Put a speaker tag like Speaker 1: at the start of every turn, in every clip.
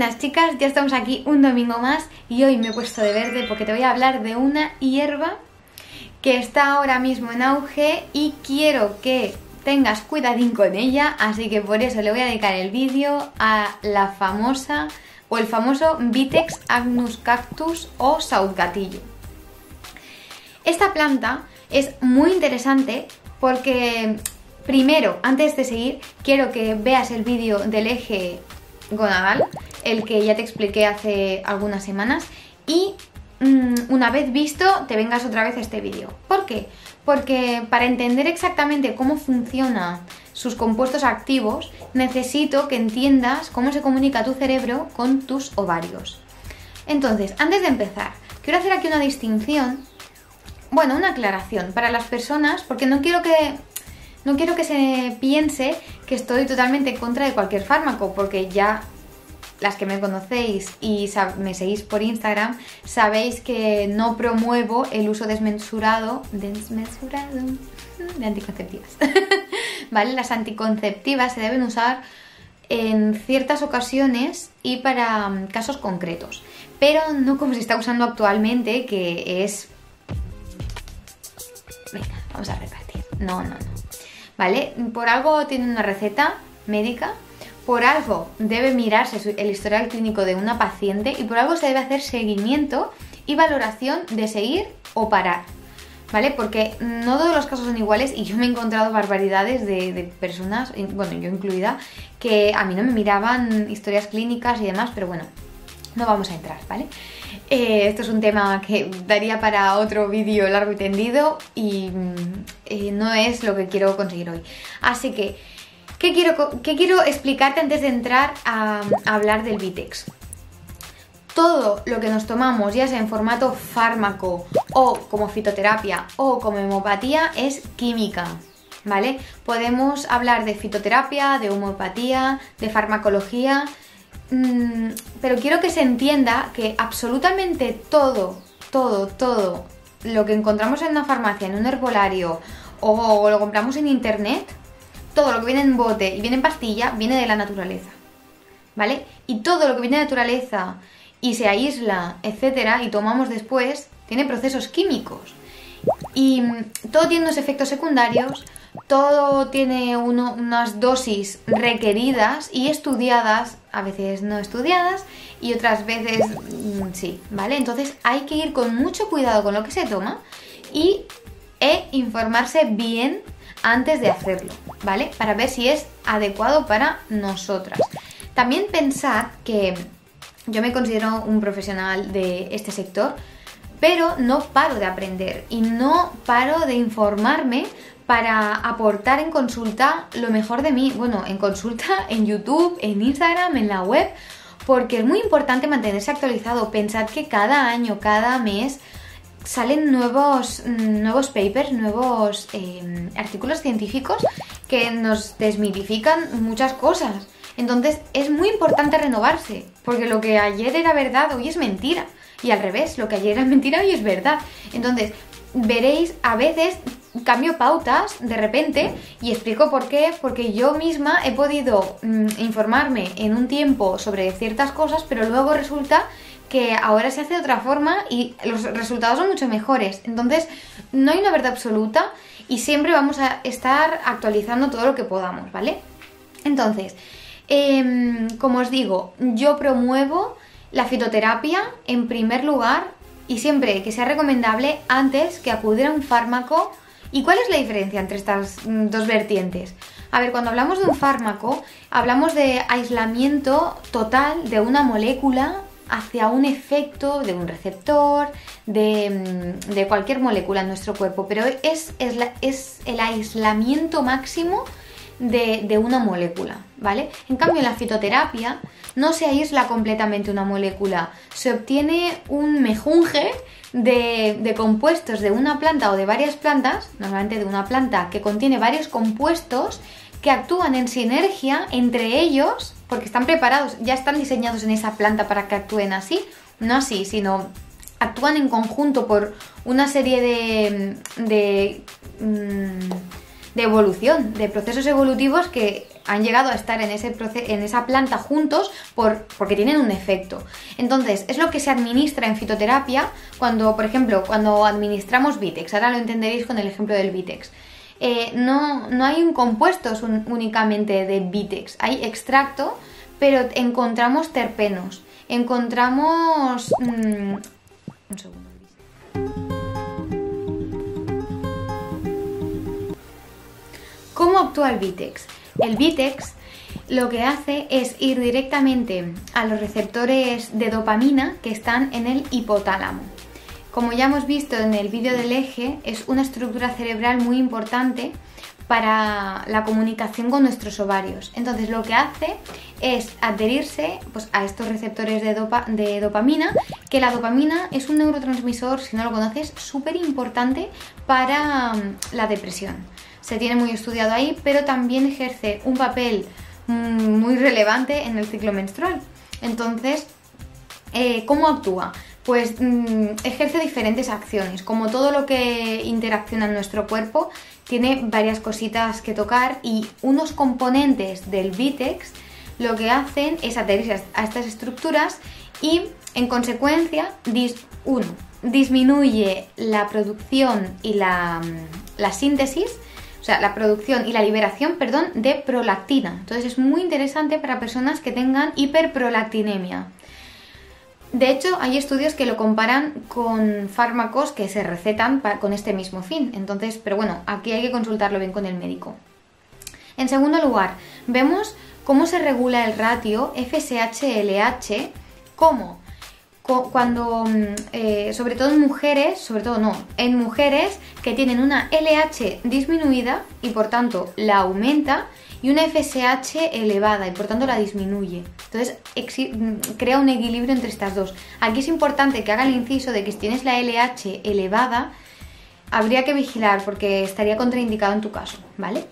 Speaker 1: Buenas chicas, ya estamos aquí un domingo más y hoy me he puesto de verde porque te voy a hablar de una hierba que está ahora mismo en auge y quiero que tengas cuidadín con ella, así que por eso le voy a dedicar el vídeo a la famosa o el famoso Vitex agnus cactus o saudgatillo. Esta planta es muy interesante porque primero, antes de seguir, quiero que veas el vídeo del eje gonadal, el que ya te expliqué hace algunas semanas, y mm, una vez visto, te vengas otra vez a este vídeo. ¿Por qué? Porque para entender exactamente cómo funcionan sus compuestos activos, necesito que entiendas cómo se comunica tu cerebro con tus ovarios. Entonces, antes de empezar, quiero hacer aquí una distinción, bueno, una aclaración para las personas, porque no quiero que no quiero que se piense que estoy totalmente en contra de cualquier fármaco, porque ya las que me conocéis y me seguís por Instagram, sabéis que no promuevo el uso desmesurado, desmesurado de anticonceptivas. ¿Vale? Las anticonceptivas se deben usar en ciertas ocasiones y para mm, casos concretos, pero no como se está usando actualmente, que es... Venga, vamos a repartir. No, no, no. ¿vale? Por algo tiene una receta médica, por algo debe mirarse el historial clínico de una paciente y por algo se debe hacer seguimiento y valoración de seguir o parar. ¿Vale? Porque no todos los casos son iguales y yo me he encontrado barbaridades de, personas, bueno, yo incluida, que a mí no me miraban historias clínicas y demás, pero bueno, no vamos a entrar, ¿vale? Eh, esto es un tema que daría para otro vídeo largo y tendido y mm, eh, no es lo que quiero conseguir hoy. Así que, ¿qué quiero, explicarte antes de entrar a, hablar del Vitex? Todo lo que nos tomamos, ya sea en formato fármaco o como fitoterapia o como hemopatía, es química, ¿vale? Podemos hablar de fitoterapia, de homopatía, de farmacología, Mm, pero quiero que se entienda que absolutamente todo, todo, todo lo que encontramos en una farmacia, en un herbolario o lo compramos en internet, todo lo que viene en bote y viene en pastilla viene de la naturaleza. ¿Vale? Y todo lo que viene de naturaleza y se aísla, etcétera, y tomamos después, tiene procesos químicos. Y mm, todo tiene unos efectos secundarios, todo tiene unas dosis requeridas y estudiadas, a veces no estudiadas y otras veces mm, sí, ¿vale? Entonces hay que ir con mucho cuidado con lo que se toma y e informarse bien antes de hacerlo, ¿vale? Para ver si es adecuado para nosotras. También pensar que yo me considero un profesional de este sector, pero no paro de aprender y no paro de informarme para aportar en consulta lo mejor de mí. Bueno, en consulta, en YouTube, en Instagram, en la web, porque es muy importante mantenerse actualizado. Pensad que cada año, cada mes salen nuevos, mm, nuevos papers, nuevos em, artículos científicos que nos desmitifican muchas cosas. Entonces es muy importante renovarse, porque lo que ayer era verdad hoy es mentira. Y al revés, lo que ayer era mentira hoy es verdad. Entonces, veréis, a veces cambio pautas de repente y explico por qué, porque yo misma he podido mm, informarme en un tiempo sobre ciertas cosas, pero luego resulta que ahora se hace de otra forma y los resultados son mucho mejores. Entonces, no hay una verdad absoluta y siempre vamos a estar actualizando todo lo que podamos, ¿vale? Entonces, em, como os digo, yo promuevo la fitoterapia en primer lugar y siempre que sea recomendable antes que acudir a un fármaco ¿Y cuál es la diferencia entre estas mm, dos vertientes? A ver, cuando hablamos de un fármaco, hablamos de aislamiento total de una molécula hacia un efecto de un receptor, de, mm, cualquier molécula en nuestro cuerpo, pero es, es, el aislamiento máximo de, de, una molécula, ¿vale? En cambio, en la fitoterapia no se aísla completamente una molécula, se obtiene un mejunje de, compuestos de una planta o de varias plantas, normalmente de una planta que contiene varios compuestos que actúan en sinergia entre ellos, porque están preparados, ya están diseñados en esa planta para que actúen así, no así, sino actúan en conjunto por una serie de, de, mm, de evolución, de procesos evolutivos que han llegado a estar en, ese en esa planta juntos por, porque tienen un efecto. Entonces, es lo que se administra en fitoterapia cuando, por ejemplo, cuando administramos Vitex. Ahora lo entenderéis con el ejemplo del Vitex. Eh, no, no, hay un compuesto únicamente de Vitex, hay extracto, pero encontramos terpenos, encontramos... Mm, un segundo. ¿Cómo actúa el Vitex? El Vitex lo que hace es ir directamente a los receptores de dopamina que están en el hipotálamo. Como ya hemos visto en el vídeo del eje, es una estructura cerebral muy importante para la comunicación con nuestros ovarios. Entonces lo que hace es adherirse pues, a estos receptores de, dopamina, que la dopamina es un neurotransmisor, si no lo conoces, súper importante para mm, la depresión se tiene muy estudiado ahí, pero también ejerce un papel mm, muy relevante en el ciclo menstrual. Entonces, eh, ¿cómo actúa? Pues mm, ejerce diferentes acciones. Como todo lo que interacciona en nuestro cuerpo, tiene varias cositas que tocar y unos componentes del Vitex lo que hacen es adherirse a estas estructuras y en consecuencia, uno, disminuye la producción y la, mm, la síntesis o sea, la producción y la liberación, perdón, de prolactina. Entonces es muy interesante para personas que tengan hiperprolactinemia. De hecho, hay estudios que lo comparan con fármacos que se recetan con este mismo fin. Entonces, pero bueno, aquí hay que consultarlo bien con el médico. En segundo lugar, vemos cómo se regula el ratio FSH-LH, cómo cuando, mm, eh, sobre todo en mujeres, sobre todo no, en mujeres que tienen una LH disminuida y por tanto la aumenta y una FSH elevada y por tanto la disminuye. Entonces mm, crea un equilibrio entre estas dos. Aquí es importante que haga el inciso de que si tienes la LH elevada, habría que vigilar porque estaría contraindicado en tu caso, ¿vale?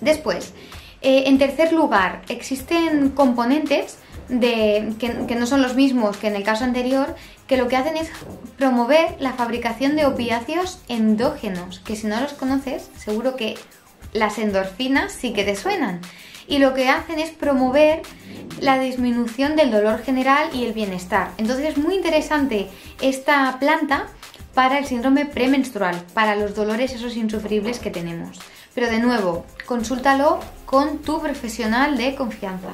Speaker 1: Después, eh, en tercer lugar, existen componentes de, que, no son los mismos que en el caso anterior, que lo que hacen es promover la fabricación de opiáceos endógenos, que si no los conoces, seguro que las endorfinas sí que te suenan. Y lo que hacen es promover la disminución del dolor general y el bienestar. Entonces es muy interesante esta planta para el síndrome premenstrual, para los dolores esos insufribles que tenemos. Pero de nuevo, consúltalo con tu profesional de confianza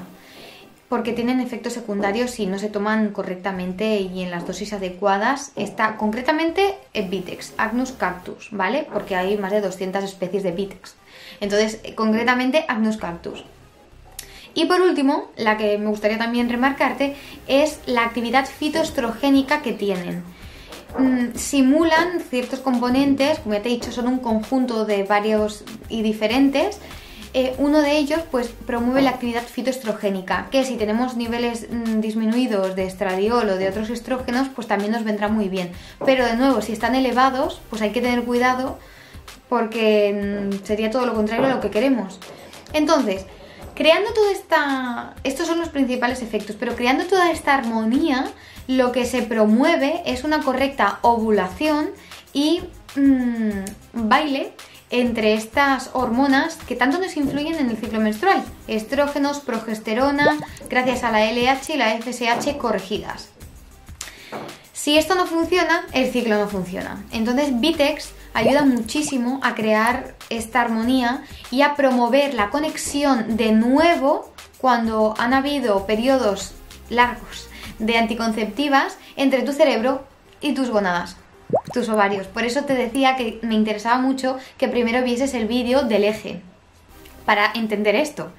Speaker 1: porque tienen efectos secundarios si no se toman correctamente y en las dosis adecuadas. Está concretamente el Vitex, Agnus cactus, ¿vale? Porque hay más de 200 especies de Vitex. Entonces, eh, concretamente Agnus cactus. Y por último, la que me gustaría también remarcarte es la actividad fitoestrogénica que tienen. Mm, simulan ciertos componentes, como ya te he dicho, son un conjunto de varios y diferentes, eh, uno de ellos pues promueve la actividad fitoestrogénica, que si tenemos niveles mm, disminuidos de estradiol o de otros estrógenos, pues también nos vendrá muy bien. Pero de nuevo, si están elevados, pues hay que tener cuidado porque mm, sería todo lo contrario a lo que queremos. Entonces, creando toda esta... Estos son los principales efectos, pero creando toda esta armonía, lo que se promueve es una correcta ovulación y mm, baile entre estas hormonas que tanto nos influyen en el ciclo menstrual, estrógenos, progesterona, gracias a la LH y la FSH corregidas. Si esto no funciona, el ciclo no funciona. Entonces Vitex ayuda muchísimo a crear esta armonía y a promover la conexión de nuevo cuando han habido periodos largos de anticonceptivas entre tu cerebro y tus gonadas tus ovarios. Por eso te decía que me interesaba mucho que primero vieses el vídeo del eje, para entender esto.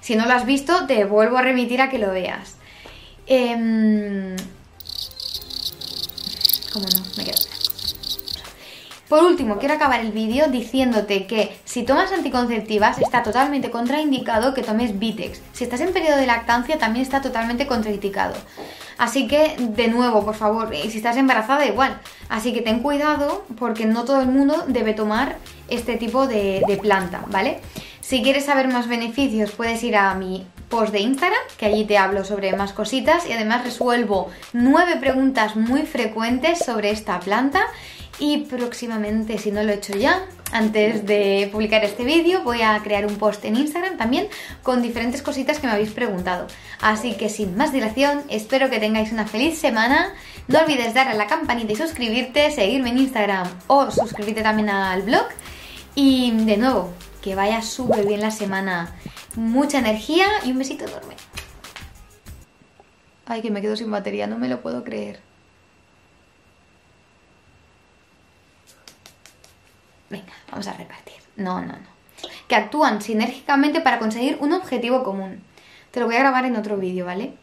Speaker 1: Si no lo has visto, te vuelvo a remitir a que lo veas. Em, ¿Cómo no? Me quedo. Por último, quiero acabar el vídeo diciéndote que si tomas anticonceptivas está totalmente contraindicado que tomes Vitex. Si estás en periodo de lactancia también está totalmente contraindicado. Así que, de nuevo, por favor, y si estás embarazada igual. Así que ten cuidado porque no todo el mundo debe tomar este tipo de, planta, ¿vale? Si quieres saber más beneficios puedes ir a mi post de Instagram, que allí te hablo sobre más cositas y además resuelvo nueve preguntas muy frecuentes sobre esta planta y próximamente, si no lo he hecho ya, antes de publicar este vídeo voy a crear un post en Instagram también con diferentes cositas que me habéis preguntado. Así que sin más dilación, espero que tengáis una feliz semana. No olvides dar a la campanita y suscribirte, seguirme en Instagram o suscribirte también al blog. Y de nuevo, que vaya súper bien la semana. Mucha energía y un besito enorme. Ay, que me quedo sin batería, no me lo puedo creer. Venga, vamos a repartir. No, no, no. Que actúan sinérgicamente para conseguir un objetivo común. Te lo voy a grabar en otro vídeo, ¿vale?